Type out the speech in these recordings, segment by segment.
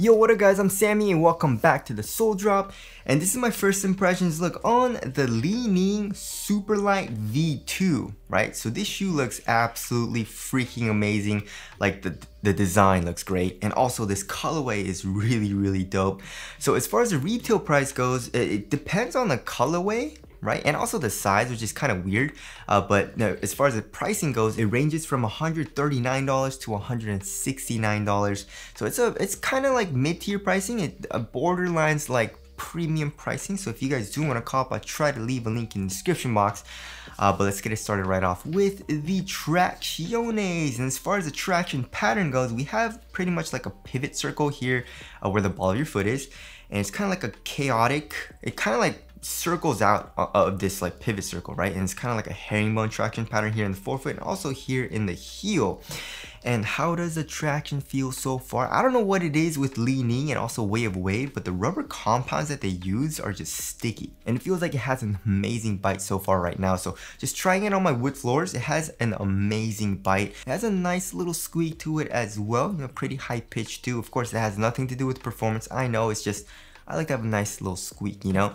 Yo, what up guys, I'm Sammy and welcome back to the Sole Drop. And this is my first impressions look on the Li-Ning Superlight V2, right? So this shoe looks absolutely freaking amazing. Like the, the design looks great. And also this colorway is really, really dope. So as far as the retail price goes, it, it depends on the colorway, right? And also the size, which is kind of weird. Uh, but no, as far as the pricing goes, it ranges from $139 to $169. So it's a it's kind of like mid-tier pricing. It uh, borderlines like premium pricing. So if you guys do want to cop, I'll try to leave a link in the description box. Uh, but let's get it started right off with the tracciones. And as far as the traction pattern goes, we have pretty much like a pivot circle here uh, where the ball of your foot is. And it's kind of like a chaotic, it kind of like circles out uh, of this like pivot circle, right? And it's kind of like a herringbone traction pattern here in the forefoot and also here in the heel. And how does the traction feel so far? I don't know what it is with Li-Ning and also Way of Wade, but the rubber compounds that they use are just sticky. And it feels like it has an amazing bite so far right now. So just trying it on my wood floors, it has an amazing bite. It has a nice little squeak to it as well, you know, pretty high pitch too. Of course, it has nothing to do with performance. I know, it's just, I like to have a nice little squeak, you know?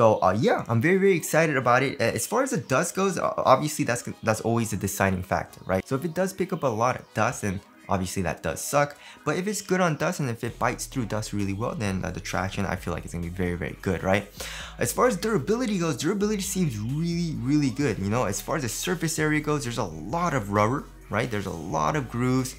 So uh, yeah, I'm very, very excited about it. As far as the dust goes, obviously that's that's always a deciding factor, right? So if it does pick up a lot of dust, then obviously that does suck. But if it's good on dust and if it bites through dust really well, then uh, the traction, I feel like it's gonna be very, very good, right? As far as durability goes, durability seems really, really good. You know, as far as the surface area goes, there's a lot of rubber, right? There's a lot of grooves.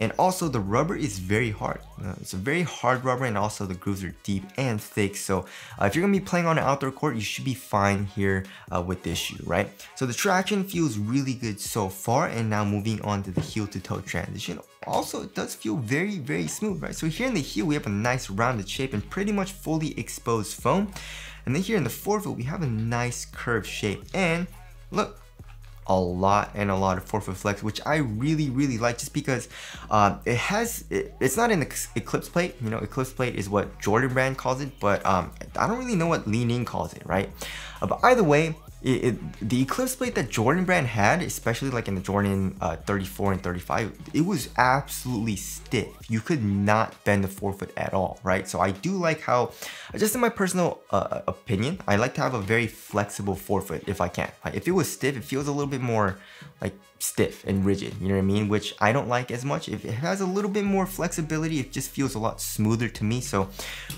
And also the rubber is very hard. Uh, it's a very hard rubber and also the grooves are deep and thick. So uh, if you're gonna be playing on an outdoor court, you should be fine here uh, with this shoe, right? So the traction feels really good so far. And now moving on to the heel to toe transition. Also, it does feel very, very smooth, right? So here in the heel, we have a nice rounded shape and pretty much fully exposed foam. And then here in the forefoot, we have a nice curved shape. And look, a lot and a lot of forefoot flex, which I really, really like just because uh, it has, it, it's not an Eclipse plate, you know, Eclipse plate is what Jordan brand calls it, but um, I don't really know what Li-Ning calls it, right? Uh, but either way, it, it, the Eclipse plate that Jordan brand had, especially like in the Jordan uh, 34 and 35, it was absolutely stiff. You could not bend the forefoot at all, right? So I do like how, just in my personal uh, opinion, I like to have a very flexible forefoot if I can. Like if it was stiff, it feels a little bit more like stiff and rigid, you know what I mean? Which I don't like as much. If it has a little bit more flexibility, it just feels a lot smoother to me. So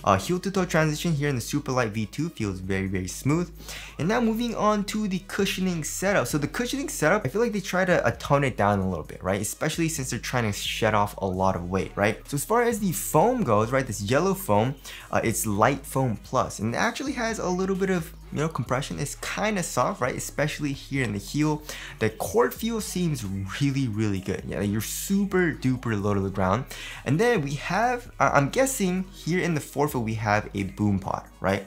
uh, heel to toe transition here in the Superlight V2 feels very, very smooth. And now moving on to the cushioning setup. So the cushioning setup, I feel like they try to uh, tone it down a little bit, right? Especially since they're trying to shed off a lot of weight, right? So as far as the foam goes, right, this yellow foam, uh, it's light foam plus, and it actually has a little bit of you know, compression It's kind of soft, right? Especially here in the heel. The cord feel seems really, really good. Yeah, you're super duper low to the ground. And then we have, I'm guessing here in the forefoot, we have a boom pod, right?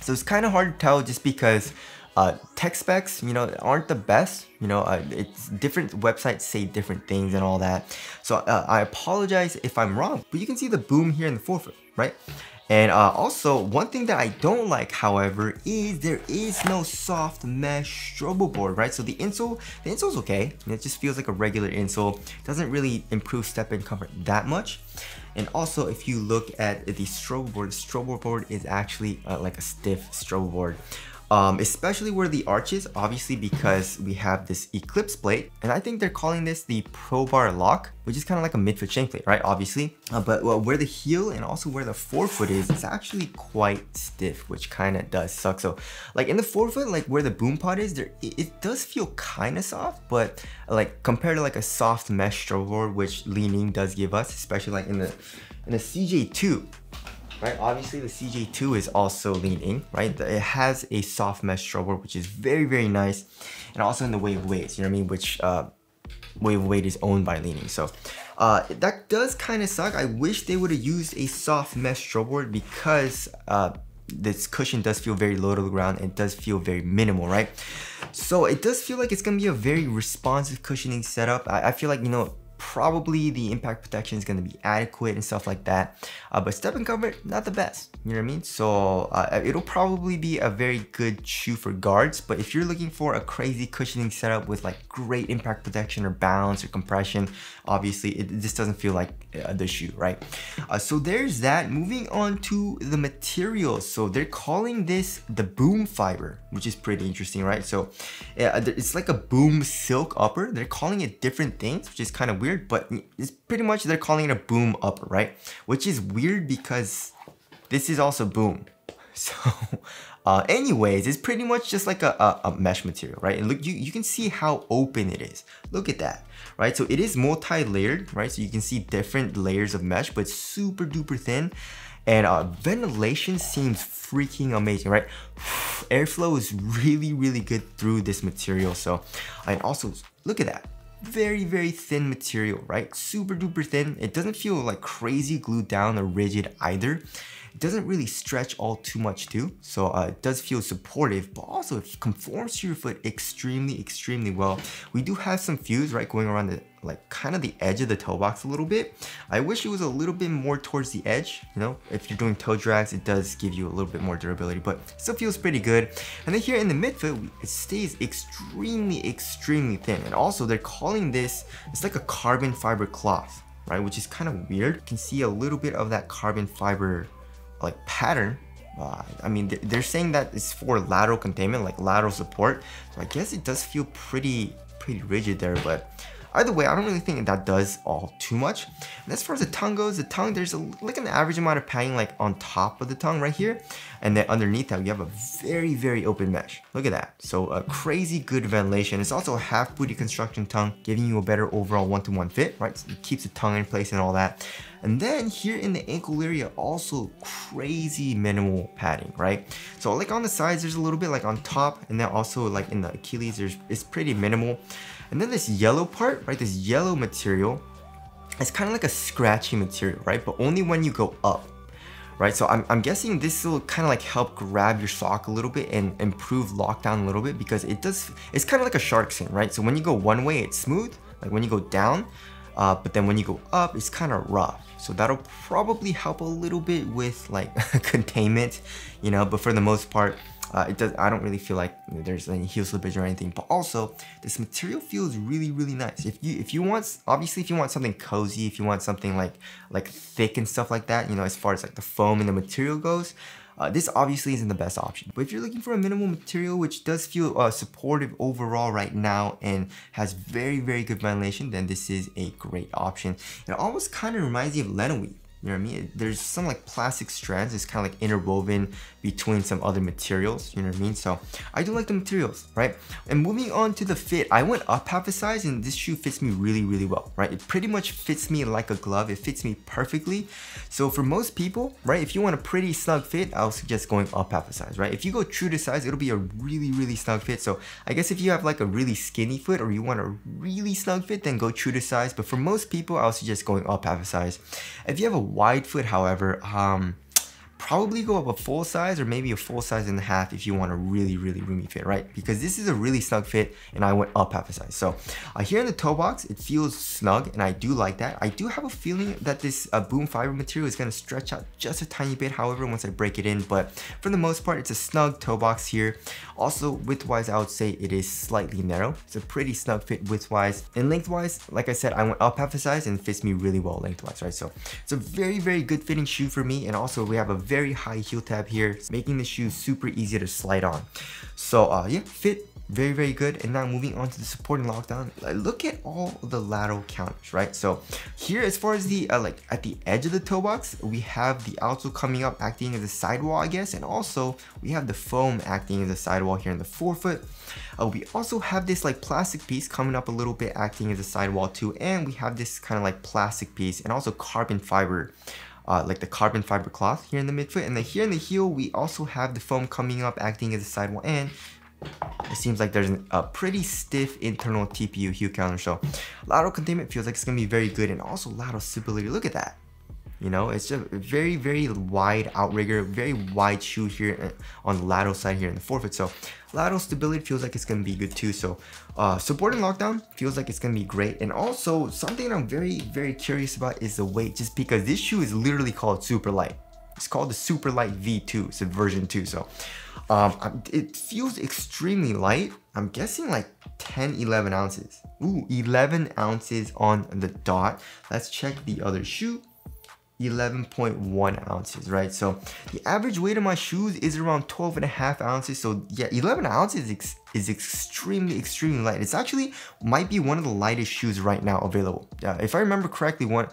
So it's kind of hard to tell just because uh, tech specs, you know, aren't the best. You know, uh, it's different websites say different things and all that. So uh, I apologize if I'm wrong, but you can see the boom here in the forefoot, right? And uh, also, one thing that I don't like, however, is there is no soft mesh strobel board, right? So the insole, the insole's okay. It just feels like a regular insole. Doesn't really improve step-in comfort that much. And also, if you look at the strobel board, the strobel board is actually uh, like a stiff strobel board um, especially where the arches, obviously because we have this Eclipse plate, and I think they're calling this the Probar Loc, which is kind of like a midfoot chain plate, right, obviously. Uh, but well, where the heel and also where the forefoot is, it's actually quite stiff, which kind of does suck. So like in the forefoot, like where the boom pod is, there it, it does feel kind of soft, but like compared to like a soft mesh board, which Li-Ning does give us, especially like in the in the CJ2, right? Obviously the CJ2 is also Li-Ning, right? It has a soft mesh strobel, which is very, very nice. And also in the of Wade, you know what I mean? Which uh, of Wade is owned by Li-Ning. So uh, that does kind of suck. I wish they would have used a soft mesh strobel because uh, this cushion does feel very low to the ground. It does feel very minimal, right? So it does feel like it's gonna be a very responsive cushioning setup. I, I feel like, you know, probably the impact protection is going to be adequate and stuff like that. Uh, but step and cover, not the best. You know what I mean? So uh, it'll probably be a very good shoe for guards. But if you're looking for a crazy cushioning setup with like great impact protection or balance or compression, obviously it, this doesn't feel like uh, the shoe, right? Uh, so there's that. Moving on to the materials. So they're calling this the boom fiber, which is pretty interesting, right? So yeah, it's like a boom silk upper. They're calling it different things, which is kind of weird, but it's pretty much they're calling it a boom upper, right? Which is weird because this is also boom. So uh, anyways, it's pretty much just like a, a, a, mesh material, right? And look, you, you can see how open it is. Look at that, right? So it is multi-layered, right? So you can see different layers of mesh, but super duper thin. And uh, ventilation seems freaking amazing, right? Airflow is really, really good through this material. So, and also look at that very very thin material right? Super duper thin. It doesn't feel like crazy glued down or rigid either it doesn't really stretch all too much too, so uh, it does feel supportive, but also it conforms to your foot extremely, extremely well. We do have some fuse, right, going around the like kind of the edge of the toe box a little bit. I wish it was a little bit more towards the edge, you know, if you're doing toe drags, it does give you a little bit more durability, but still feels pretty good. And then here in the midfoot, it stays extremely, extremely thin. And also they're calling this, it's like a carbon fiber cloth, right? Which is kind of weird. You can see a little bit of that carbon fiber like pattern. Uh, I mean, they're saying that it's for lateral containment, like lateral support. So I guess it does feel pretty, pretty rigid there, but Either way, I don't really think that does all too much. And as far as the tongue goes, the tongue, there's a, like an average amount of padding like on top of the tongue right here. And then underneath that, you have a very, very open mesh. Look at that. So a crazy good ventilation. It's also a half booty construction tongue, giving you a better overall one-to-one -one fit, right? So it keeps the tongue in place and all that. And then here in the ankle area, also crazy minimal padding, right? So like on the sides, there's a little bit like on top, and then also like in the Achilles, there's it's pretty minimal. And then this yellow part, right, this yellow material, it's kind of like a scratchy material, right? But only when you go up, right? So I'm, I'm guessing this will kind of like help grab your sock a little bit and improve lockdown a little bit because it does, it's kind of like a shark skin, right? So when you go one way, it's smooth. Like when you go down, uh, but then when you go up, it's kind of rough. So that'll probably help a little bit with like containment, you know, but for the most part, uh, it does. I don't really feel like there's any heel slippage or anything, but also this material feels really, really nice. If you if you want, obviously, if you want something cozy, if you want something like like thick and stuff like that, you know, as far as like the foam and the material goes, uh, this obviously isn't the best option. But if you're looking for a minimal material which does feel uh, supportive overall right now and has very, very good ventilation, then this is a great option. It almost kind of reminds me of Lenoweave. You know what I mean? There's some like plastic strands, it's kind of like interwoven between some other materials, you know what I mean? So I do like the materials, right? And moving on to the fit, I went up half a size and this shoe fits me really, really well, right? It pretty much fits me like a glove. It fits me perfectly. So for most people, right, if you want a pretty snug fit, I'll suggest going up half a size, right? If you go true to size, it'll be a really, really snug fit. So I guess if you have like a really skinny foot or you want a really snug fit, then go true to size. But for most people, I'll suggest going up half a size. If you have a wide foot, however, um, probably go up a full size or maybe a full size and a half if you want a really, really roomy fit, right? Because this is a really snug fit and I went up half a size. So uh, here in the toe box, it feels snug and I do like that. I do have a feeling that this uh, boom fiber material is gonna stretch out just a tiny bit, however, once I break it in, but for the most part, it's a snug toe box here. Also, width-wise, I would say it is slightly narrow. It's a pretty snug fit width-wise. And length-wise, like I said, I went up half a size and fits me really well length-wise, right? So it's a very, very good fitting shoe for me. And also we have a very high heel tab here, making the shoe super easy to slide on. So uh, yeah, fit very very good. And now moving on to the supporting lockdown look at all the lateral counters right? So here as far as the uh, like at the edge of the toe box we have the outsole coming up acting as a sidewall i guess. And also we have the foam acting as a sidewall here in the forefoot. Uh, we also have this like plastic piece coming up a little bit acting as a sidewall too. And we have this kind of like plastic piece and also carbon fiber uh, like the carbon fiber cloth here in the midfoot and then here in the heel we also have the foam coming up acting as a sidewall and it seems like there's a pretty stiff internal TPU heel counter. So lateral containment feels like it's gonna be very good and also lateral stability. Look at that. You know, it's just very, very wide outrigger, very wide shoe here uh, on the lateral side here in the forefoot. So lateral stability feels like it's gonna be good too. So uh, support lockdown feels like it's gonna be great. And also something I'm very, very curious about is the weight, just because this shoe is literally called super light. It's called the super light V2, it's a version 2. So um, it feels extremely light. I'm guessing like 10, 11 ounces. Ooh, 11 ounces on the dot. Let's check the other shoe. 11.1 ounces, right? So the average weight of my shoes is around 12 and a half ounces. So yeah, 11 ounces is, is extremely, extremely light. It's actually might be one of the lightest shoes right now available. Uh, if I remember correctly, one,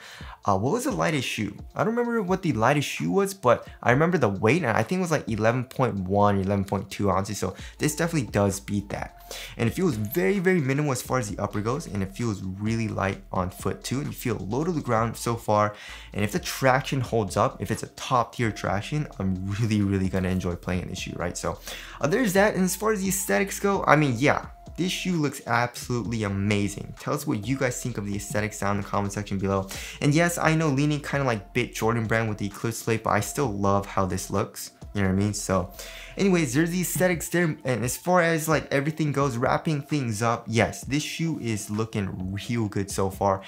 uh, what was the lightest shoe? I don't remember what the lightest shoe was, but I remember the weight and I think it was like 11.1, 11.2 ounces. So this definitely does beat that. And it feels very, very minimal as far as the upper goes, and it feels really light on foot too. And you feel low to the ground so far. And if the traction holds up, if it's a top tier traction, I'm really, really gonna enjoy playing this shoe, right? So uh, there's that. And as far as the aesthetics go, I mean, yeah, this shoe looks absolutely amazing. Tell us what you guys think of the aesthetics down in the comment section below. And yes, I know Li-Ning kind of like bit Jordan brand with the Eclipse plate, but I still love how this looks. You know what I mean? So anyways, there's the aesthetics there. And as far as like everything goes, wrapping things up, yes, this shoe is looking real good so far.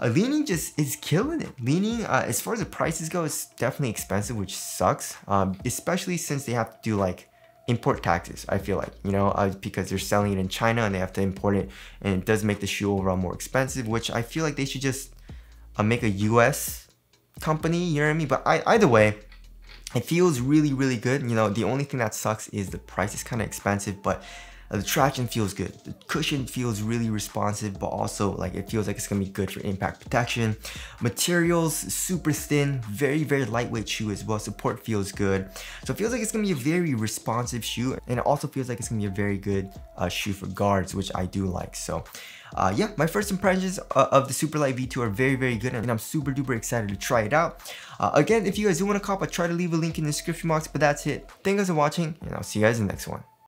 Uh, Li-Ning just is killing it. Li-Ning, uh, as far as the prices go, it's definitely expensive, which sucks. Um, especially since they have to do like import taxes, I feel like, you know, uh, because they're selling it in China and they have to import it and it does make the shoe overall more expensive, which I feel like they should just uh, make a US company, you know what I mean? But I, either way, it feels really, really good. You know, the only thing that sucks is the price is kind of expensive, but the traction feels good. The cushion feels really responsive, but also like it feels like it's gonna be good for impact protection. Materials, super thin, very, very lightweight shoe as well. Support feels good. So it feels like it's gonna be a very responsive shoe. And it also feels like it's gonna be a very good uh, shoe for guards, which I do like. So uh, yeah, my first impressions uh, of the Superlight V2 are very, very good and I'm super duper excited to try it out. Uh, again, if you guys do want to cop, I try to leave a link in the description box, but that's it. Thank you guys for watching and I'll see you guys in the next one.